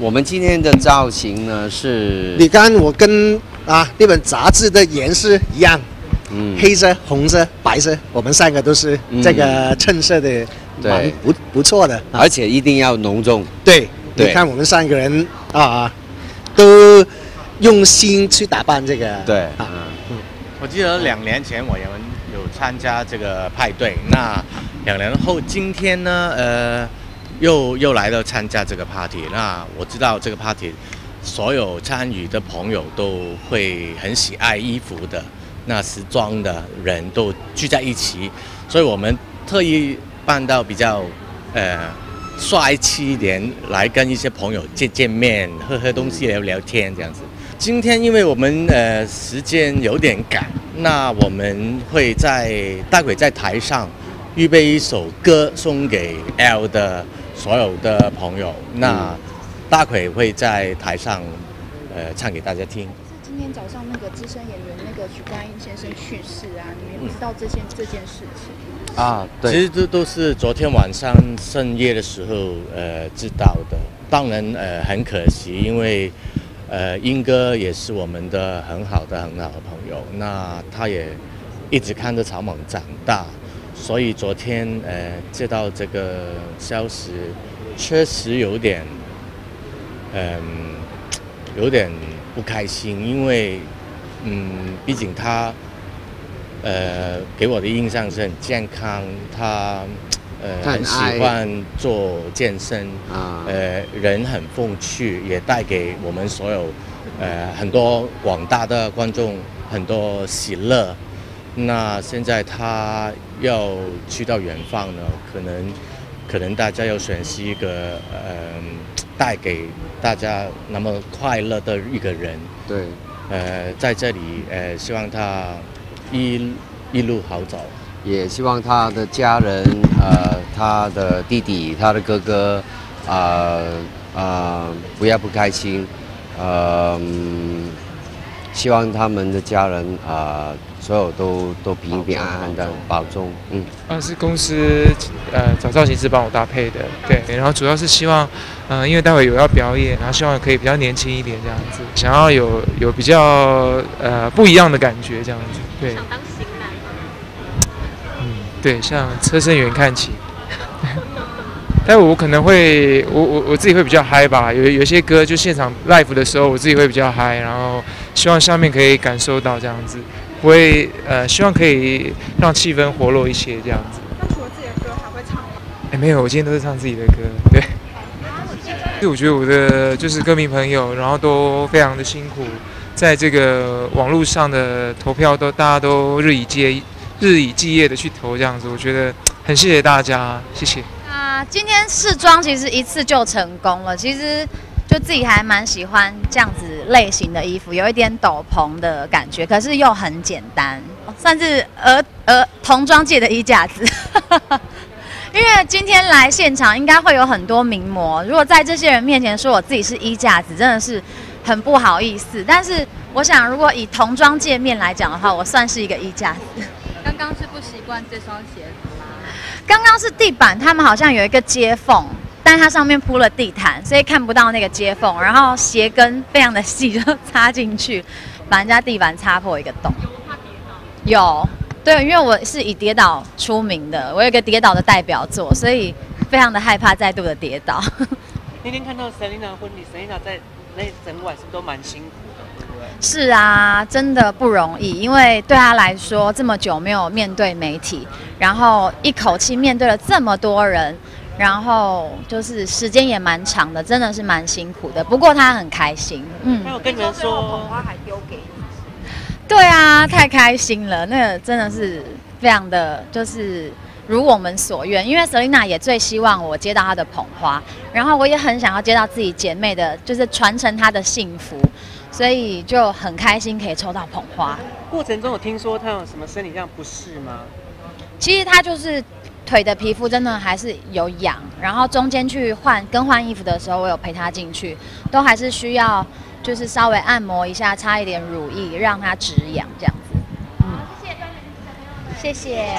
我们今天的造型呢是，你看我跟啊那本杂志的颜色一样，嗯，黑色、红色、白色，我们三个都是这个衬色的，对。蛮不不错的。啊。而且一定要浓重，对，对。你看我们三个人啊，都用心去打扮这个。对，啊，嗯，我记得两年前我有有参加这个派对，那两年后今天呢，呃，又又来到参加这个 party。那我知道这个 party 所有参与的朋友都会很喜爱衣服的，那时装的人都聚在一起，所以我们特意办到比较呃帅气一点，来跟一些朋友见见面，喝喝东西，聊聊天这样子。今天因为我们呃时间有点赶，那我们会在待会在台上预备一首歌送给 L 的所有的朋友，那大奎会在台上呃唱给大家听。是今天早上那个资深演员那个许冠英先生去世啊，你们有没有知道这件这件事情？啊，对，其实这都是昨天晚上深夜的时候呃知道的。当然呃很可惜，因为呃英哥也是我们的很好的很好的朋友，那他也一直看着草蜢长大，所以昨天呃接到这个消息，确实有点嗯、有点不开心，因为嗯毕竟他。呃，给我的印象是很健康，他呃很很喜欢做健身，啊，呃，人很风趣，也带给我们所有呃很多广大的观众很多喜乐。那现在他要去到远方呢，可能可能大家要选是一个呃带给大家那么快乐的一个人。对，呃，在这里呃，希望他一一路好走。也希望他的家人，呃，他的弟弟、他的哥哥，啊、啊、不要不开心，呃，嗯希望他们的家人啊、所有都都平平安安的保重，嗯，啊，是公司呃找造型师帮我搭配的，对，然后主要是希望，呃，因为待会有要表演，然后希望可以比较年轻一点这样子，想要有有比较呃不一样的感觉这样子，对，想当型男吗？嗯，对，向车身员看齐。但我可能会，我我我自己会比较嗨吧，有有一些歌就现场 live 的时候，我自己会比较嗨，然后希望下面可以感受到这样子，不会呃，希望可以让气氛活络一些这样子。那除了自己的歌还会唱吗？哎，没有，我今天都是唱自己的歌，对。所以我觉得我的就是歌迷朋友，然后都非常的辛苦，在这个网络上的投票都大家都日以继日以继夜的去投这样子，我觉得很谢谢大家，谢谢。今天试妆其实一次就成功了。其实就自己还蛮喜欢这样子类型的衣服，有一点斗篷的感觉，可是又很简单，算是儿儿童装界的衣架子。因为今天来现场应该会有很多名模，如果在这些人面前说我自己是衣架子，真的是很不好意思。但是我想，如果以童装界面来讲的话，我算是一个衣架子。刚刚是不习惯这双鞋子？刚刚是地板，他们好像有一个接缝，但它上面铺了地毯，所以看不到那个接缝。然后鞋跟非常的细，就插进去，把人家地板擦破一个洞。有，对，因为我是以跌倒出名的，我有个跌倒的代表作，所以非常的害怕再度的跌倒。那天看到 Selina 婚礼，Selina 在那整晚是不是都蛮辛苦的，是啊，真的不容易，因为对他来说，这么久没有面对媒体，然后一口气面对了这么多人，然后就是时间也蛮长的，真的是蛮辛苦的。不过他很开心，嗯他，有跟你们说，花还丢给你。对啊，太开心了，那个真的是非常的，就是如我们所愿。因为 Selina 也最希望我接到她的捧花，然后我也很想要接到自己姐妹的，就是传承她的幸福，所以就很开心可以抽到捧花。过程中有听说他有什么生理上不适吗？其实他就是腿的皮肤真的还是有痒，然后中间去换更换衣服的时候，我有陪他进去，都还是需要就是稍微按摩一下，擦一点乳液让它止痒这样子。嗯，谢谢。